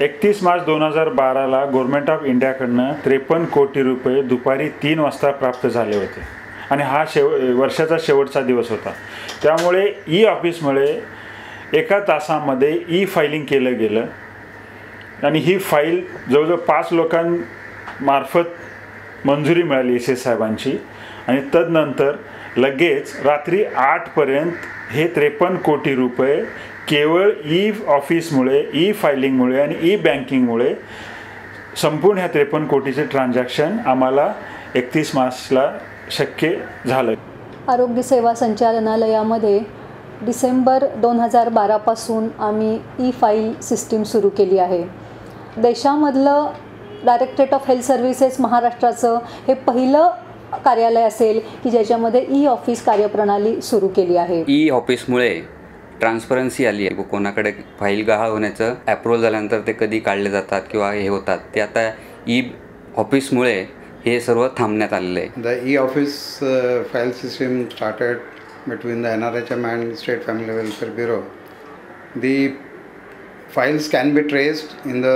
एकतीस मार्च दोन हजार बाराला गव्हर्मेंट ऑफ इंडियाकडनं त्रेपन्न कोटी रुपये दुपारी तीन वाजता प्राप्त झाले होते. आणि हा शेव वर्षाचा शेवटचा दिवस होता. त्यामुळे ई ऑफिसमुळे एका तासामध्ये ई फायलिंग केलं गेलं. आणि ही फाईल जवळजवळ पाच लोकांमार्फत मंजुरी मिळाली एस एस साहेबांची. आणि तदनंतर लगेच रात्री आठपर्यंत हे त्रेपन्न कोटी रुपये केवळ ई ऑफिसमुळे ई फायलिंगमुळे आणि ई बँकिंगमुळे संपूर्ण ह्या त्रेपन्न कोटीचे ट्रान्झॅक्शन आम्हाला एकतीस मार्चला शक्य झालं. आरोग्य सेवा संचालनालयामध्ये डिसेंबर दोन हजार बारापासून आम्ही ई फाईल सिस्टीम सुरू केली आहे. देशामधलं डायरेक्टरेट ऑफ हेल्थ सर्व्हिसेस महाराष्ट्राचं हे पहिलं कार्यालय असेल की ज्याच्यामध्ये ई ऑफिस कार्यप्रणाली सुरू केली आहे. ई ऑफिसमुळे ट्रान्सपरन्सी आली आहे. कोणाकडे फाईल गहाळ होण्याचं अप्रूव्हल झाल्यानंतर ते कधी काढले जातात किंवा हे होतात ते आता ई ऑफिसमुळे हे सर्व थांबण्यात आलेले the E office file system started between the N R H M and state family welfare bureau the files can be traced in the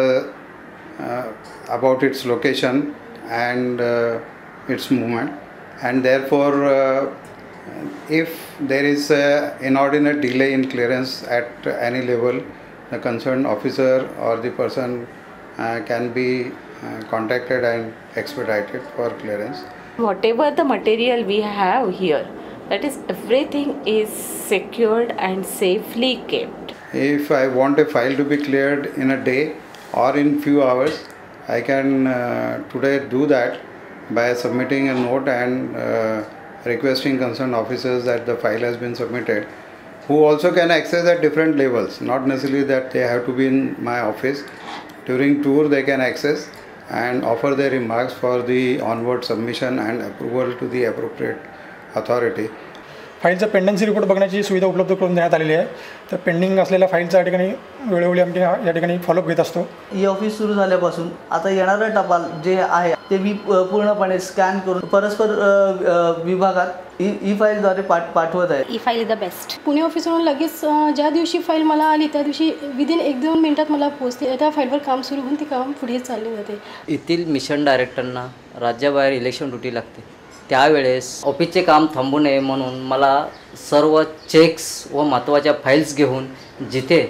about its location and its movement, and therefore, uh, if there is inordinate delay in clearance at any level, the concerned officer or the person uh, can be uh, contacted and expedited for clearance. whatever the material we have here that is everything is secured and safely kept. If I want a file to be cleared in a day or in few hours, I can uh, today do that by submitting a note and uh, requesting concerned officers that the file has been submitted, who also can access at different levels. Not necessarily that they have to be in my office. During tour, they can access and offer their remarks for the onward submission and approval to the appropriate authority. फाईलचा pendency report बघण्याची सुविधा उपलब्ध करून देण्यात आलेली आहे. तर pending असलेल्या फाईलचा या ठिकाणी वेळोवेळी आम्ही या ठिकाणी फॉलोअप घेत असतो. ई ऑफिस सुरू झाल्यापासून आता येणारं टपाल जे आहे ते मी पूर्णपणे स्कॅन करून परस्पर विभागात ई ई फाईलद्वारे पाठ पाठवत आहे. E file is the best Pune ऑफिसवरून लगेच ज्या दिवशी फाईल मला आली त्या दिवशी विदिन एक दोन मिनिटात मला पोहोचते. त्या फाईलवर काम सुरू होऊन ते काम पुढे चालले जाते. येथील मिशन डायरेक्टरना राज्याबाहेर इलेक्शन ड्युटी लागते. त्यावेळेस ऑफिसचे काम थांबू नये म्हणून मला सर्व चेक्स व महत्त्वाच्या फाईल्स घेऊन जिथे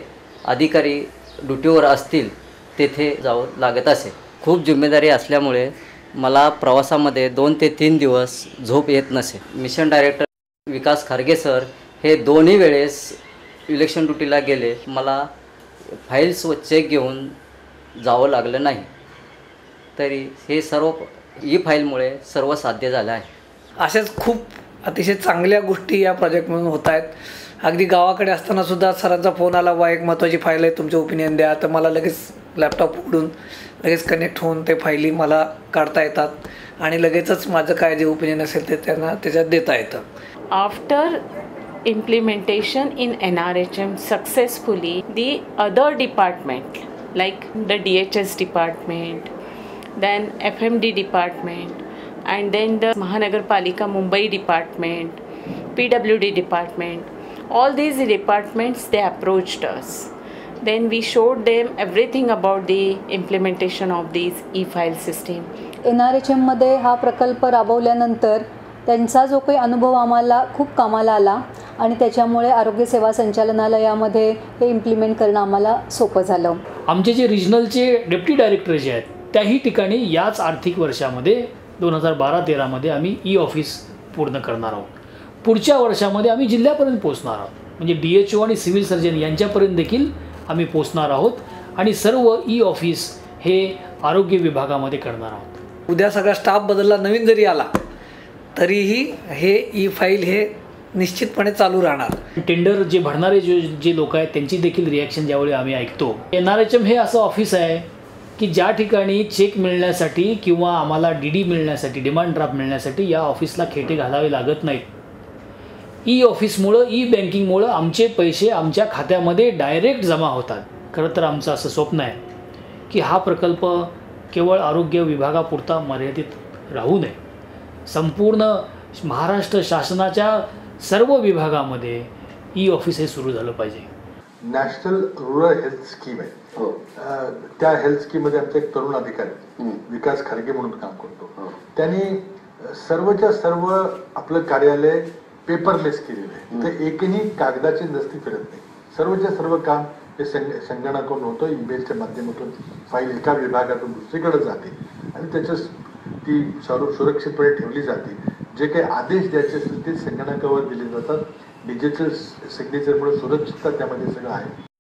अधिकारी ड्युटीवर असतील तेथे जावं लागत असे. खूप जिम्मेदारी असल्यामुळे मला प्रवासामध्ये दोन ते तीन दिवस झोप येत नसे. Mission director Vikas Kharge sir हे दोन्ही वेळेस इलेक्शन ड्युटीला गेले. मला फाईल्स व चेक घेऊन जावं लागलं नाही. तरी हे सर्व ई फाईलमुळे सर्व साध्य झालं आहे. अशाच खूप अतिशय चांगल्या गोष्टी या प्रोजेक्टमधून होत आहेत अगदी गावाकडे असताना सुद्धा सरांचा फोन आला बा एक महत्त्वाची फाईल आहे तुमचे ओपिनियन द्या. तर मला लगेच लॅपटॉप उघडून लगेच कनेक्ट होऊन ते फायली मला काढता येतात. आणि लगेचच माझं काय जे ओपिनियन असेल ते त्यांना त्याच्यात देता येतं. After implementation in nrhm successfully the other department like the dhs department then fmd department and then the mahanagarpalika mumbai department pwd department all these departments they approached us then we showed them everything about the implementation of these e-file system N R H एममध्ये हा प्रकल्प राबवल्यानंतर त्यांचा जो काही अनुभव आम्हाला खूप कामाला आला आणि त्याच्यामुळे आरोग्य सेवा संचालनालयामध्ये हे इम्प्लिमेंट करणं आम्हाला सोपं झालं आमचे जे रिजनलचे डेप्टी डायरेक्टर जे आहेत त्याही ठिकाणी याच आर्थिक वर्षामध्ये दोन हजार बारा तेरामध्ये आम्ही ई ऑफिस पूर्ण करणार आहोत. पुढच्या वर्षामध्ये आम्ही जिल्ह्यापर्यंत पोहोचणार आहोत. म्हणजे डी एच ओ आणि सिव्हिल सर्जन यांच्यापर्यंत देखील आम्ही पोचणार आहोत आणि सर्व ई ऑफिस हे आरोग्य विभागामध्ये करणार आहोत. उद्या सगळा स्टाफ बदलला नवीन जरी आला तरीही हे ई फाईल हे निश्चितपणे चालू राहणार. टेंडर जे भरणारे जे जे लोक आहेत त्यांची देखील रिॲक्शन ज्यावेळी आम्ही ऐकतो एन आर एच एम हे असं ऑफिस आहे की ज्या ठिकाणी चेक मिळण्यासाठी किंवा आम्हाला डी डी मिळण्यासाठी डिमांड ड्राफ्ट मिळण्यासाठी या ऑफिसला खेटे घालावे लागत नाहीत. ई ऑफिसमुळं ई बँकिंगमुळं आमचे पैसे आमच्या खात्यामध्ये डायरेक्ट जमा होतात. खरं तर आमचं असं स्वप्न आहे की हा प्रकल्प केवळ आरोग्य विभागापुरता मर्यादित राहू नये. संपूर्ण महाराष्ट्र शासनाच्या सर्व विभागामध्ये e ई ऑफिस हे सुरू झालं पाहिजे. नॅशनल रुरल हेल्थ स्कीम आहे. हो. त्या हेल्थ स्कीममध्ये आमचा एक तरुण अधिकारी. विकास खारगे म्हणून काम करतो. हो. त्यांनी सर्वच्या सर्व आपलं कार्यालय पेपरलेस केलेलं आहे. तर एकही कागदाची नसती फिरत नाही. सर्वच्या सर्व काम हे संग होतं. ईमेलच्या माध्यमातून फाईल एका विभागातून दुसरीकडे जाते. आणि त्याच्या ती सर्व सुरक्षितपणे ठेवली जाते. जे काही आदेश द्यायचे असतील ते संगणकावर दिले जातात. डिजिटल सिग्नेचरमुळे सुरक्षितता त्यामध्ये सगळं आहे.